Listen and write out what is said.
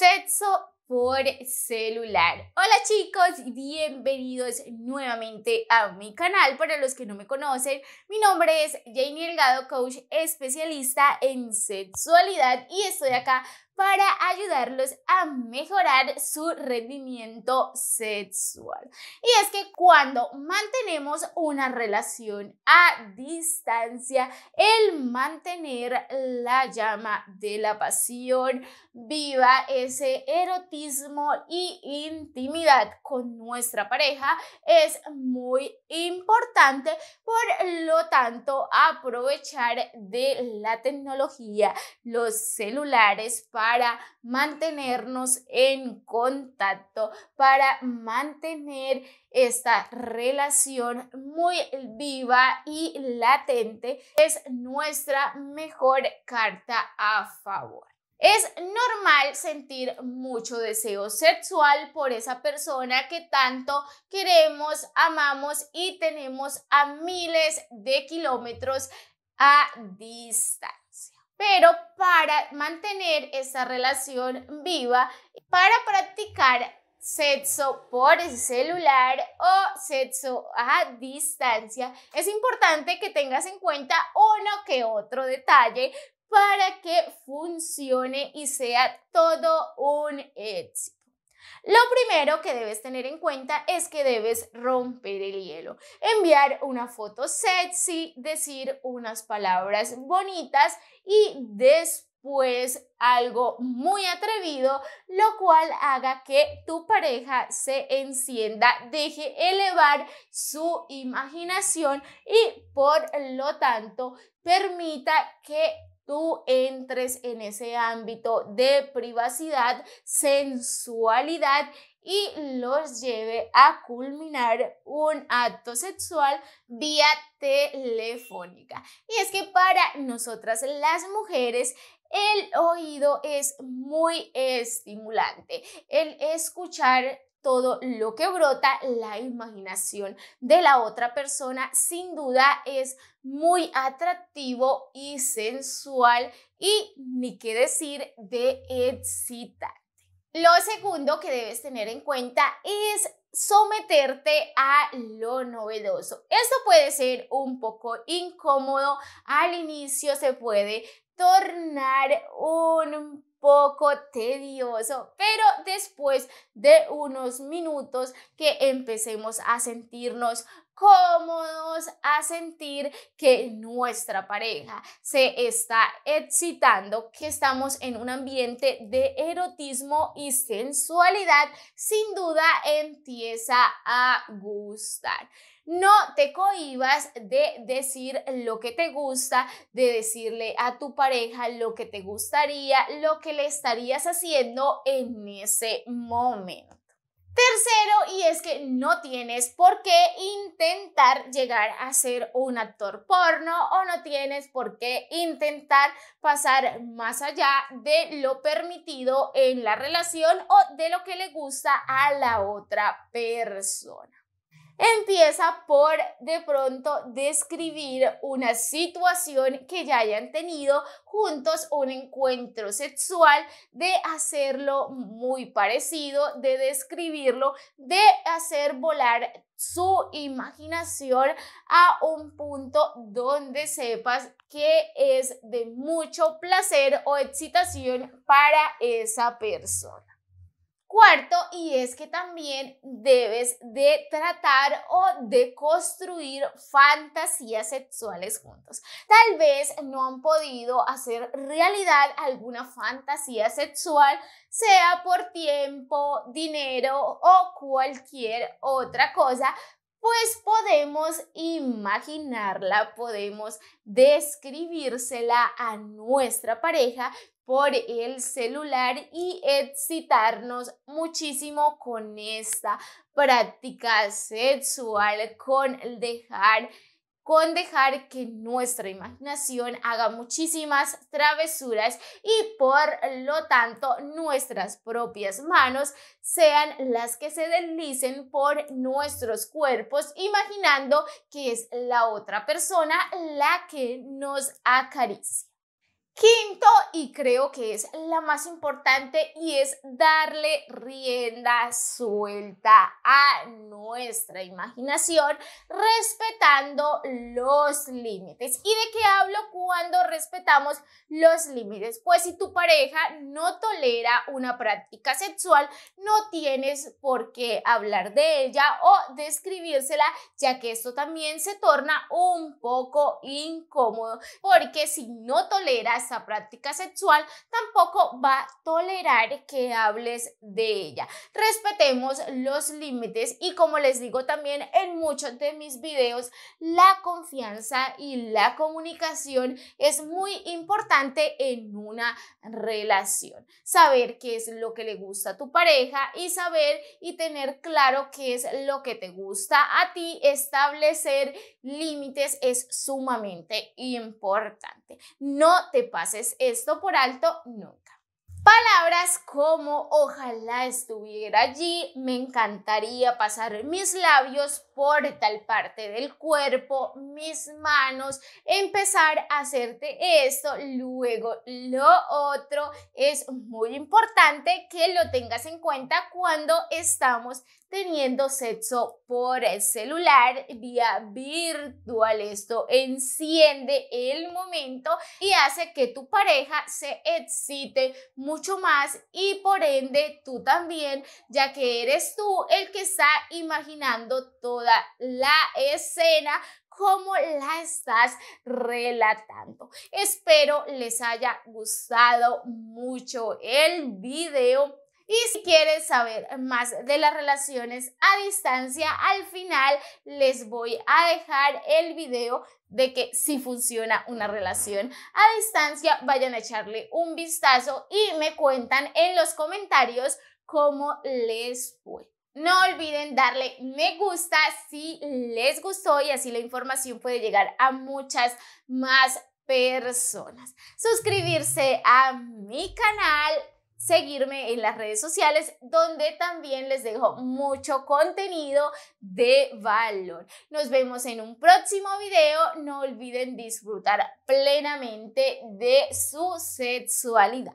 Sexo por celular. Hola chicos, bienvenidos nuevamente a mi canal. Para los que no me conocen, mi nombre es Janie Delgado, coach especialista en sexualidad y estoy acá para ayudarlos a mejorar su rendimiento sexual. Y es que cuando mantenemos una relación a distancia, el mantener la llama de la pasión viva, ese erotismo y intimidad con nuestra pareja es muy importante. Por lo tanto, aprovechar de la tecnología, los celulares para para mantenernos en contacto, para mantener esta relación muy viva y latente, es nuestra mejor carta a favor. Es normal sentir mucho deseo sexual por esa persona que tanto queremos, amamos y tenemos a miles de kilómetros a distancia. Pero para mantener esa relación viva, para practicar sexo por celular o sexo a distancia, es importante que tengas en cuenta uno que otro detalle para que funcione y sea todo un éxito. Lo primero que debes tener en cuenta es que debes romper el hielo, enviar una foto sexy, decir unas palabras bonitas y después algo muy atrevido, lo cual haga que tu pareja se encienda, deje elevar su imaginación y por lo tanto permita que tú entres en ese ámbito de privacidad, sensualidad y los lleve a culminar un acto sexual vía telefónica. Y es que para nosotras las mujeres el oído es muy estimulante. El escuchar todo lo que brota la imaginación de la otra persona sin duda es muy atractivo y sensual y ni qué decir de excitante. Lo segundo que debes tener en cuenta es someterte a lo novedoso. Esto puede ser un poco incómodo, al inicio se puede tornar un poco tedioso, pero después de unos minutos que empecemos a sentirnos cómodos, a sentir que nuestra pareja se está excitando, que estamos en un ambiente de erotismo y sensualidad, sin duda empieza a gustar. No te cohibas de decir lo que te gusta, de decirle a tu pareja lo que te gustaría, lo que le estarías haciendo en ese momento. Tercero, y es que no tienes por qué intentar llegar a ser un actor porno o no tienes por qué intentar pasar más allá de lo permitido en la relación o de lo que le gusta a la otra persona. Empieza por de pronto describir una situación que ya hayan tenido juntos, un encuentro sexual, de hacerlo muy parecido, de describirlo, de hacer volar su imaginación a un punto donde sepas que es de mucho placer o excitación para esa persona. Cuarto, y es que también debes de tratar o de construir fantasías sexuales juntos. Tal vez no han podido hacer realidad alguna fantasía sexual, sea por tiempo, dinero o cualquier otra cosa, pues podemos imaginarla, podemos describírsela a nuestra pareja por el celular y excitarnos muchísimo con esta práctica sexual, con dejar con dejar que nuestra imaginación haga muchísimas travesuras y por lo tanto nuestras propias manos sean las que se deslicen por nuestros cuerpos imaginando que es la otra persona la que nos acaricia. Quinto, y creo que es la más importante, y es darle rienda suelta a nuestra imaginación, respetando los límites. ¿Y de qué hablo cuando respetamos los límites? Pues si tu pareja no tolera una práctica sexual, no tienes por qué hablar de ella o describírsela, ya que esto también se torna un poco incómodo, porque si no toleras práctica sexual, tampoco va a tolerar que hables de ella. Respetemos los límites y como les digo también en muchos de mis videos, la confianza y la comunicación es muy importante en una relación. Saber qué es lo que le gusta a tu pareja y saber y tener claro qué es lo que te gusta a ti, establecer límites es sumamente importante. No te pases esto por alto nunca. Palabras como ojalá estuviera allí, me encantaría pasar mis labios por tal parte del cuerpo, mis manos, empezar a hacerte esto, luego lo otro. Es muy importante que lo tengas en cuenta cuando estamos teniendo sexo por el celular vía virtual. Esto enciende el momento y hace que tu pareja se excite mucho más y por ende tú también, ya que eres tú el que está imaginando toda la escena como la estás relatando. Espero les haya gustado mucho el video. Y si quieres saber más de las relaciones a distancia, al final les voy a dejar el video de que si funciona una relación a distancia, vayan a echarle un vistazo y me cuentan en los comentarios cómo les fue. No olviden darle me gusta si les gustó y así la información puede llegar a muchas más personas. Suscribirse a mi canal seguirme en las redes sociales donde también les dejo mucho contenido de valor. Nos vemos en un próximo video. No olviden disfrutar plenamente de su sexualidad.